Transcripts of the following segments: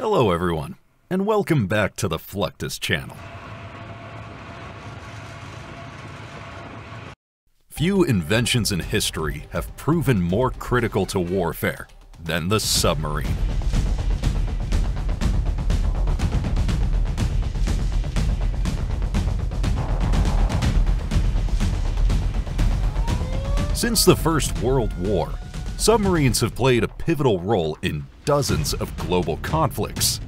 Hello everyone, and welcome back to the Fluctus channel. Few inventions in history have proven more critical to warfare than the submarine. Since the First World War, submarines have played a pivotal role in dozens of global conflicts.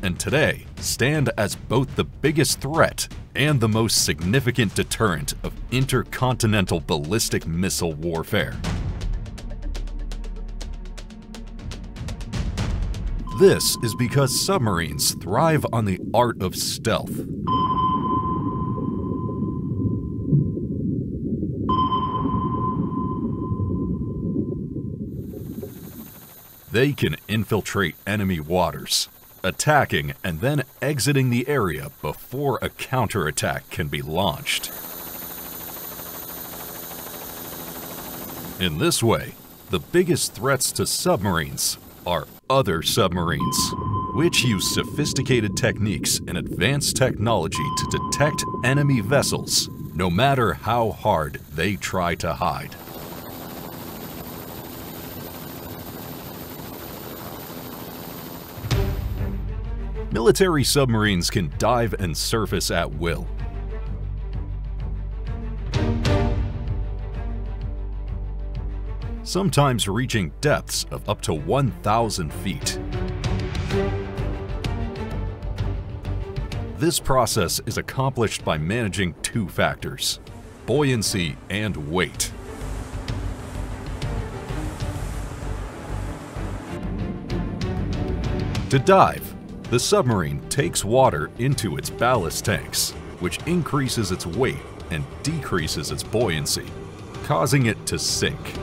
And today stand as both the biggest threat and the most significant deterrent of intercontinental ballistic missile warfare. This is because submarines thrive on the art of stealth. They can infiltrate enemy waters, attacking and then exiting the area before a counterattack can be launched. In this way, the biggest threats to submarines are other submarines, which use sophisticated techniques and advanced technology to detect enemy vessels, no matter how hard they try to hide. Military submarines can dive and surface at will. Sometimes reaching depths of up to 1,000 feet. This process is accomplished by managing two factors, buoyancy and weight. To dive, the submarine takes water into its ballast tanks, which increases its weight and decreases its buoyancy, causing it to sink.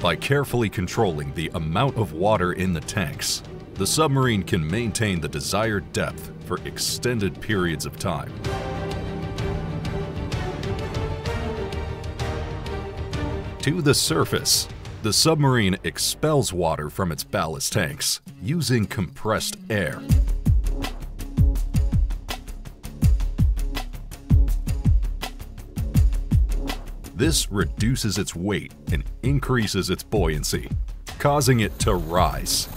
By carefully controlling the amount of water in the tanks, the submarine can maintain the desired depth for extended periods of time. To the surface, the submarine expels water from its ballast tanks using compressed air. This reduces its weight and increases its buoyancy, causing it to rise.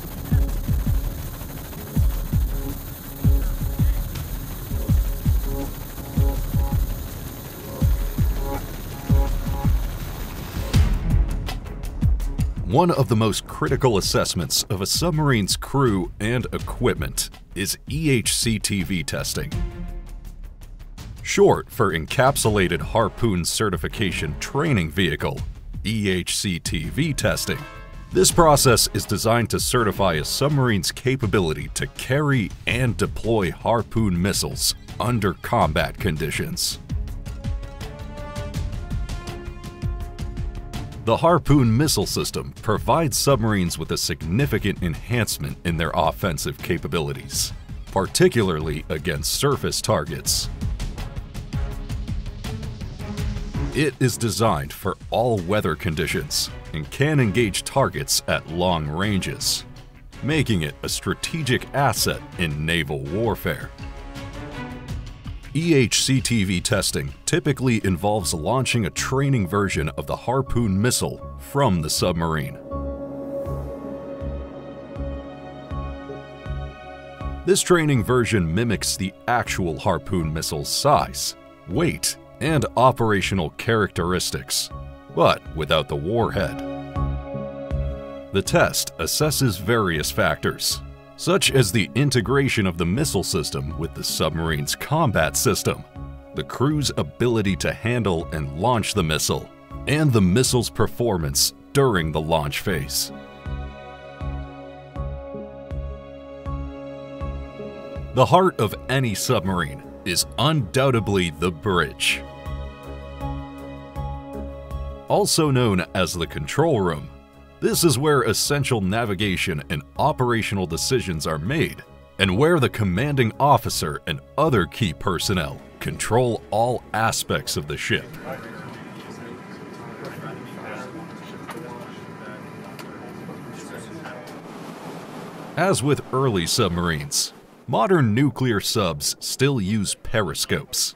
One of the most critical assessments of a submarine's crew and equipment is EHCTV testing. Short for Encapsulated Harpoon Certification Training Vehicle, EHCTV testing. This process is designed to certify a submarine's capability to carry and deploy Harpoon missiles under combat conditions. The Harpoon missile system provides submarines with a significant enhancement in their offensive capabilities, particularly against surface targets. It is designed for all weather conditions and can engage targets at long ranges, making it a strategic asset in naval warfare. EHCTV testing typically involves launching a training version of the Harpoon missile from the submarine. This training version mimics the actual Harpoon missile's size, weight, and operational characteristics, but without the warhead. The test assesses various factors, such as the integration of the missile system with the submarine's combat system, the crew's ability to handle and launch the missile, and the missile's performance during the launch phase. The heart of any submarine is undoubtedly the bridge. Also known as the control room, this is where essential navigation and operational decisions are made and where the commanding officer and other key personnel control all aspects of the ship. As with early submarines, modern nuclear subs still use periscopes.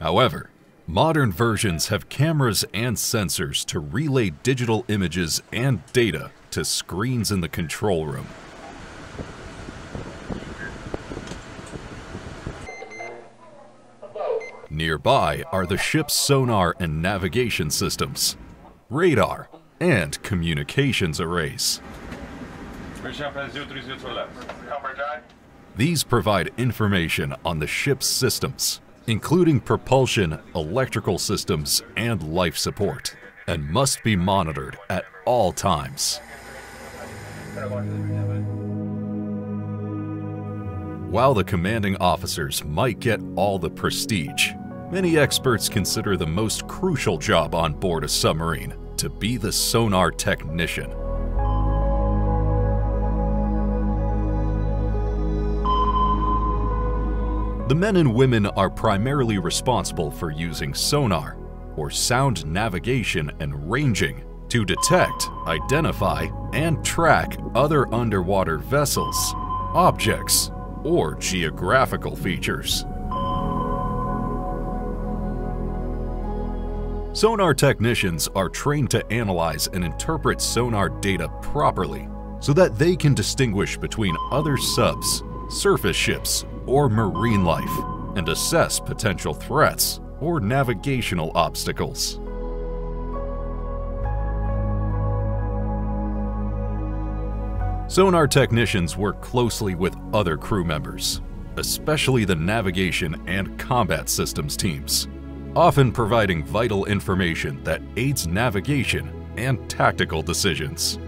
However, modern versions have cameras and sensors to relay digital images and data to screens in the control room. Nearby are the ship's sonar and navigation systems, radar, and communications arrays. These provide information on the ship's systems, including propulsion, electrical systems, and life support, and must be monitored at all times. While the commanding officers might get all the prestige, many experts consider the most crucial job on board a submarine to be the sonar technician. The men and women are primarily responsible for using sonar, or sound navigation and ranging, to detect, identify, and track other underwater vessels, objects, or geographical features. Sonar technicians are trained to analyze and interpret sonar data properly so that they can distinguish between other subs, surface ships, or marine life and assess potential threats or navigational obstacles. Sonar technicians work closely with other crew members, especially the navigation and combat systems teams, often providing vital information that aids navigation and tactical decisions.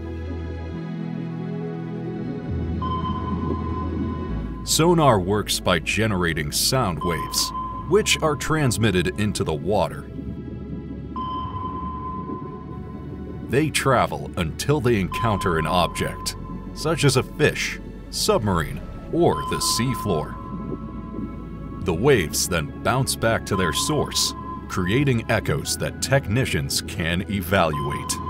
Sonar works by generating sound waves, which are transmitted into the water. They travel until they encounter an object, such as a fish, submarine, or the seafloor. The waves then bounce back to their source, creating echoes that technicians can evaluate.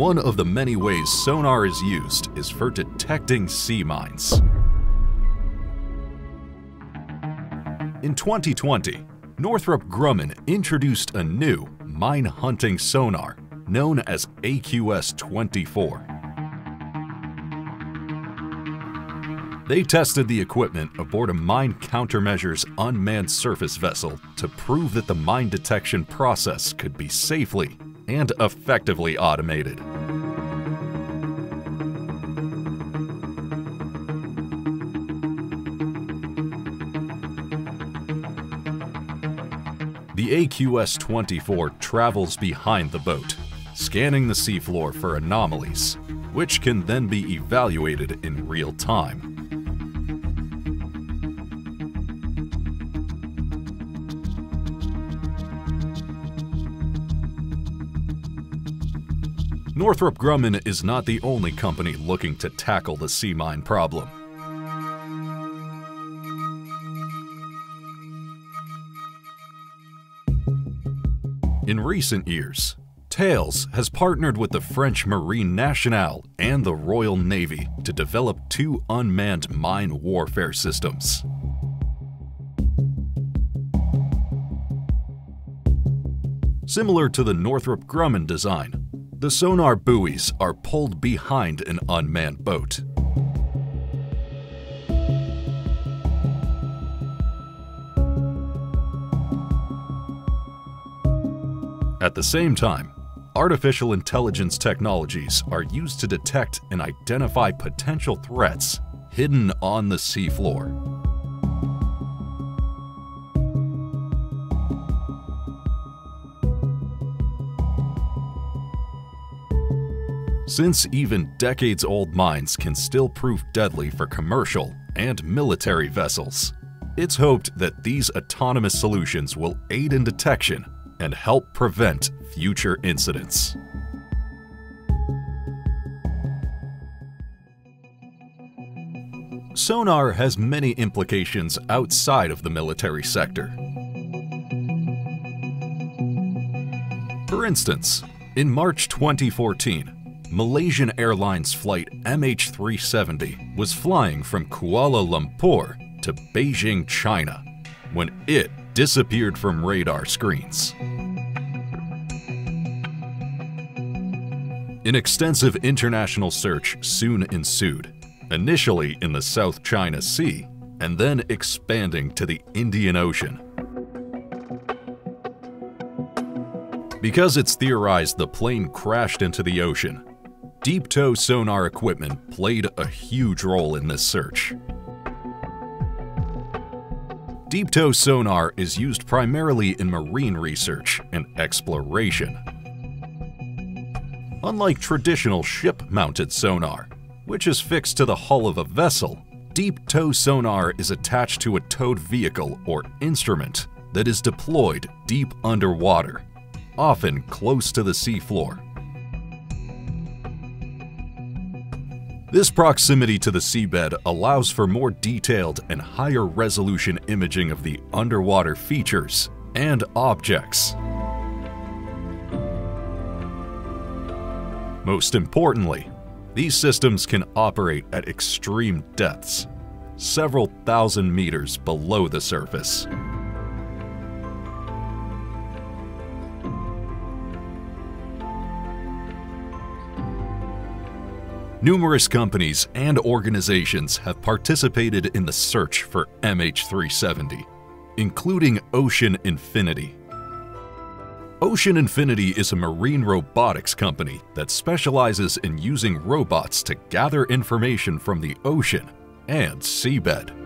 One of the many ways sonar is used is for detecting sea mines. In 2020, Northrop Grumman introduced a new mine hunting sonar known as AQS-24. They tested the equipment aboard a mine countermeasures unmanned surface vessel to prove that the mine detection process could be safely and effectively automated. The AQS-24 travels behind the boat, scanning the seafloor for anomalies, which can then be evaluated in real time. Northrop Grumman is not the only company looking to tackle the sea mine problem. In recent years, Thales has partnered with the French Marine Nationale and the Royal Navy to develop two unmanned mine warfare systems. Similar to the Northrop Grumman design, the sonar buoys are pulled behind an unmanned boat. At the same time, artificial intelligence technologies are used to detect and identify potential threats hidden on the seafloor. Since even decades-old mines can still prove deadly for commercial and military vessels, it's hoped that these autonomous solutions will aid in detection and help prevent future incidents. Sonar has many implications outside of the military sector. For instance, in March 2014, Malaysian Airlines flight MH370 was flying from Kuala Lumpur to Beijing, China, when it disappeared from radar screens. An extensive international search soon ensued, initially in the South China Sea and then expanding to the Indian Ocean. Because it's theorized the plane crashed into the ocean, deep tow sonar equipment played a huge role in this search. Deep tow sonar is used primarily in marine research and exploration. Unlike traditional ship-mounted sonar, which is fixed to the hull of a vessel, deep tow sonar is attached to a towed vehicle or instrument that is deployed deep underwater, often close to the seafloor. This proximity to the seabed allows for more detailed and higher resolution imaging of the underwater features and objects. Most importantly, these systems can operate at extreme depths, several thousand meters below the surface. Numerous companies and organizations have participated in the search for MH370, including Ocean Infinity, Ocean Infinity is a marine robotics company that specializes in using robots to gather information from the ocean and seabed.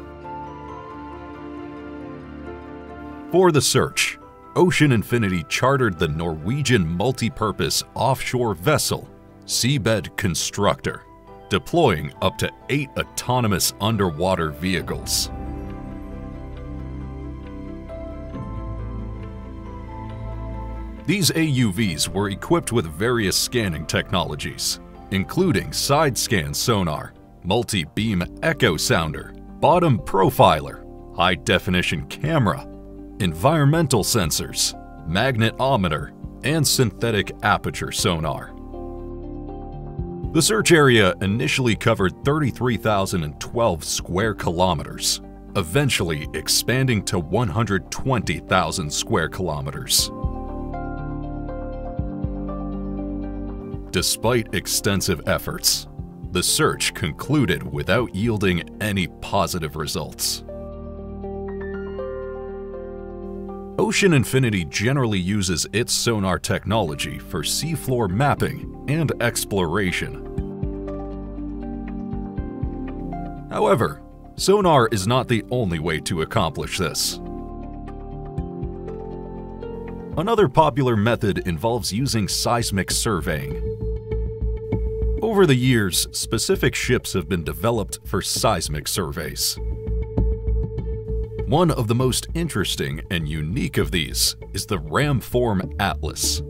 For the search, Ocean Infinity chartered the Norwegian multi-purpose offshore vessel Seabed Constructor, deploying up to eight autonomous underwater vehicles. These AUVs were equipped with various scanning technologies, including side-scan sonar, multi-beam echo sounder, bottom profiler, high-definition camera, environmental sensors, magnetometer, and synthetic aperture sonar. The search area initially covered 33,012 square kilometers, eventually expanding to 120,000 square kilometers. Despite extensive efforts, the search concluded without yielding any positive results. Ocean Infinity generally uses its sonar technology for seafloor mapping and exploration. However, sonar is not the only way to accomplish this. Another popular method involves using seismic surveying. Over the years, specific ships have been developed for seismic surveys. One of the most interesting and unique of these is the Ramform Atlas.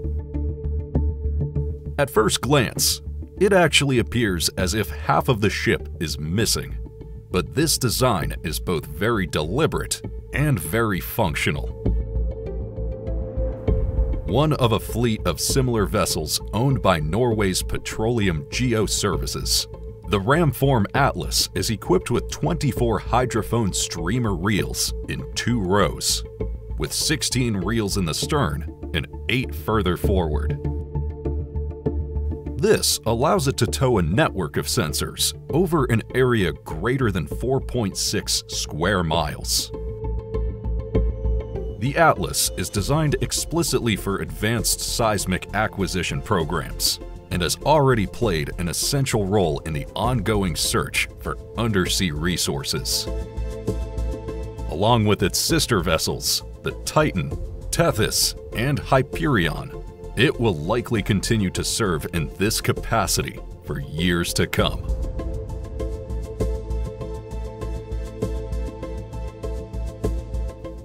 At first glance, it actually appears as if half of the ship is missing, but this design is both very deliberate and very functional one of a fleet of similar vessels owned by Norway's Petroleum Geo-Services. The Ramform Atlas is equipped with 24 hydrophone streamer reels in two rows, with 16 reels in the stern and 8 further forward. This allows it to tow a network of sensors over an area greater than 4.6 square miles. The Atlas is designed explicitly for advanced seismic acquisition programs and has already played an essential role in the ongoing search for undersea resources. Along with its sister vessels, the Titan, Tethys, and Hyperion, it will likely continue to serve in this capacity for years to come.